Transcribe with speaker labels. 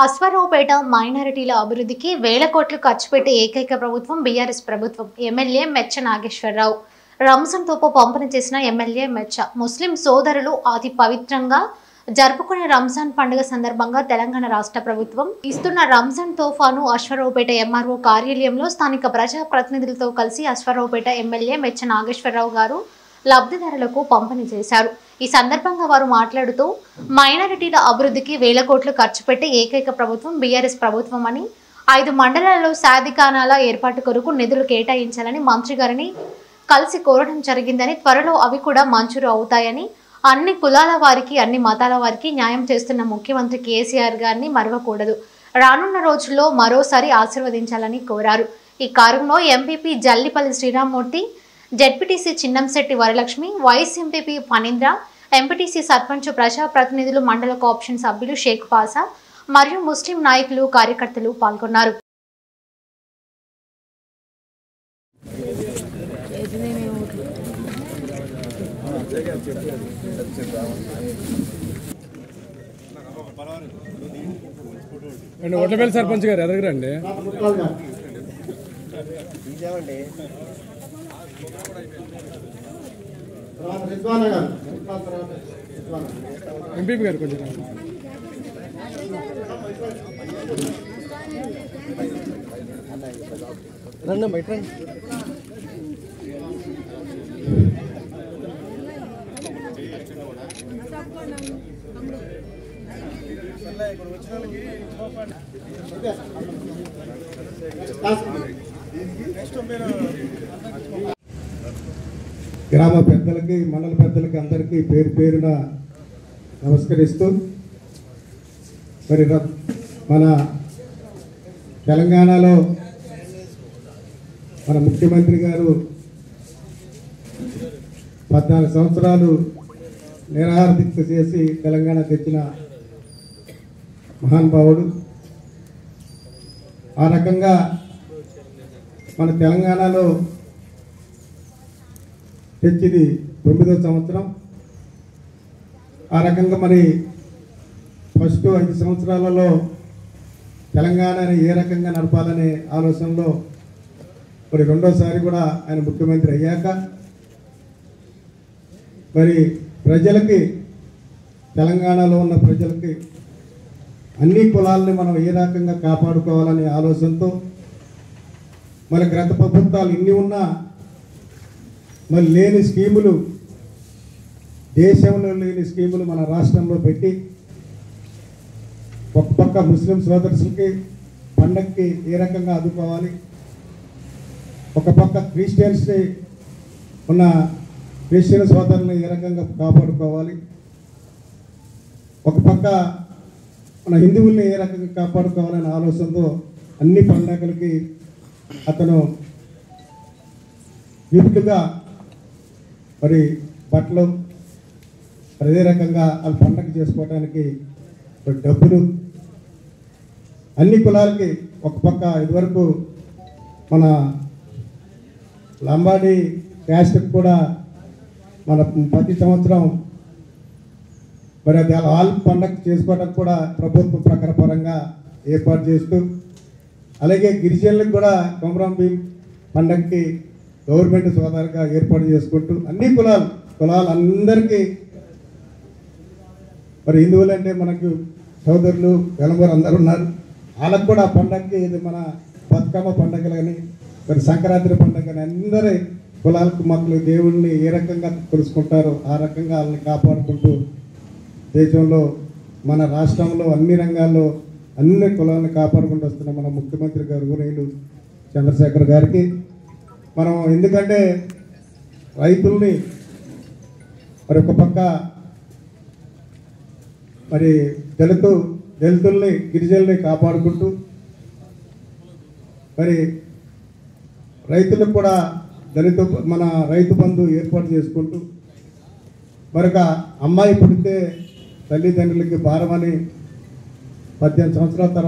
Speaker 1: అశ్వరావుపేట మైనారిటీల అభివృద్ధికి వేల కోట్లు ఖర్చు పెట్టే ఏకైక ప్రభుత్వం బీఆర్ఎస్ ప్రభుత్వం ఎమ్మెల్యే మెచ్చ నాగేశ్వరరావు. రంజాన్ తోపు పంపిణీ చేసిన ఎమ్మెల్యే మెచ్చ. ముస్లిం సోదరులు అతి పవిత్రంగా జరుపుకునే రంజాన్ పండుగ సందర్భంగా తెలంగాణ రాష్ట్ర ప్రభుత్వం ఇస్తున్న రంజాన్ తోఫాను అశ్వరావుపేట ఎంఆర్ఓ కార్యాలయంలో స్థానిక ప్రజా ప్రతినిధులతో కలిసి అశ్వరావుపేట ఎమ్మెల్యే మెచ్చ నాగేశ్వరరావు గారు లబ్ధిదారులకు పంపిణీ చేశారు. ఈ సందర్భంగా వారు మాట్లాడుతూ మైనారిటీల అభివృద్ధికి వేల కోట్లు ఖర్చు పెట్టే ఏకైక ప్రభుత్వం బీఆర్ఎస్ ప్రభుత్వం అని ఐదు మండలాల్లో సాధికానాల ఏర్పాటు కొరకు నిధులు కేటాయించాలని మంత్రి గారిని కలిసి కోరడం జరిగిందని త్వరలో అవి కూడా మంజూరు అవుతాయని అన్ని కులాల వారికి అన్ని మతాల వారికి న్యాయం చేస్తున్న ముఖ్యమంత్రి కేసీఆర్ గారిని మరవకూడదు. రానున్న రోజుల్లో మరోసారి ఆశీర్వదించాలని కోరారు. ఈ కార్యంలో MPP Jallipalli Sriramamurthy ZPTC Chinnamsetti Varalakshmi vice MPP Phanindra MPTC sarpanch ప్రజా ప్రతినిధులు మండల కోఆప్షన్ సభ్యులు షేక్ పాసా మరియు ముస్లిం నాయకులు కార్యకర్తలు పాల్గొన్నారు.
Speaker 2: సర్పంచ్ గారు ఎదగరండి.
Speaker 3: తర్వాత రిజ్వానా గారు రిజ్వాన్ తర్వాత రిజ్వానా.
Speaker 2: ఎంపీపీ గారు కొంచెం రండి.
Speaker 3: రండి బయట రండి గ్రామ పెద్దలకి మండల పెద్దలకి అందరికీ పేరు పేరున నమస్కరిస్తూ మరి మన తెలంగాణలో మన ముఖ్యమంత్రి గారు పద్నాలుగు సంవత్సరాలు నిరాహార దీక్ష చేసి తెలంగాణ తెచ్చిన మహానుభావుడు ఆ రకంగా మన తెలంగాణలో తెచ్చింది తొమ్మిదో సంవత్సరం. ఆ రకంగా మరి ఫస్ట్ ఐదు సంవత్సరాలలో తెలంగాణని ఏ రకంగా నడపాలనే ఆలోచనలో మరి రెండోసారి కూడా ఆయన ముఖ్యమంత్రి అయ్యాక మరి ప్రజలకి తెలంగాణలో ఉన్న ప్రజలకి అన్ని కులాలని మనం ఏ రకంగా కాపాడుకోవాలనే ఆలోచనతో మరి గత ప్రభుత్వాలు ఇన్ని ఉన్నా మరి లేని స్కీములు దేశంలో లేని స్కీములు మన రాష్ట్రంలో పెట్టి ఒక పక్క ముస్లిం సోదరులకి పండగకి ఏ రకంగా ఆదుకోవాలి? ఒక పక్క క్రిస్టియన్స్ని ఉన్న క్రిస్టియన్ సోదరుని ఏ రకంగా కాపాడుకోవాలి? ఒక పక్క మన హిందువుల్ని ఏ రకంగా కాపాడుకోవాలనే ఆలోచనతో అన్ని పండగలకి అతను విపులుగా మరి బట్టలు అదే రకంగా వాళ్ళు పండగ చేసుకోవడానికి డబ్బులు అన్ని కులాలకి ఒక పక్క ఇదివరకు మన లంబాడి క్యాస్ట్కి కూడా మన ప్రతి సంవత్సరం మరి అది వాళ్ళ పండగ చేసుకోవడానికి కూడా ప్రభుత్వం ప్రకారపరంగా ఏర్పాటు చేస్తూ అలాగే గిరిజనులకు కూడా కొమరం భీం పండగకి గవర్నమెంట్ సోదరుగా ఏర్పాటు చేసుకుంటూ అన్ని కులాలు కులాలు అందరికీ మరి హిందువులు అంటే మనకు సోదరులు వెలంబరు అందరు ఉన్నారు. వాళ్ళకు కూడా ఆ పండగకి ఇది మన బతుకమ్మ పండగ కానీ మరి సంక్రాంతి పండగ కానీ అందరి కులాలకు మక్కలు దేవుడిని ఏ రకంగా తెలుసుకుంటారో ఆ రకంగా వాళ్ళని కాపాడుకుంటూ దేశంలో మన రాష్ట్రంలో అన్ని రంగాల్లో అన్ని కులాలను కాపాడుకుంటూ వస్తున్న మన ముఖ్యమంత్రి గారు ఊరేలు చంద్రశేఖర్ గారికి. మనం ఎందుకంటే రైతుల్ని మరి ఒక పక్క మరి దళితు దళితుల్ని గిరిజనుల్ని కాపాడుకుంటూ మరి రైతులకు కూడా దళిత మన రైతు బంధు ఏర్పాటు చేసుకుంటూ మరొక అమ్మాయి పుడితే తల్లిదండ్రులకి భారమని పద్దెనిమిది సంవత్సరాల తర్వాత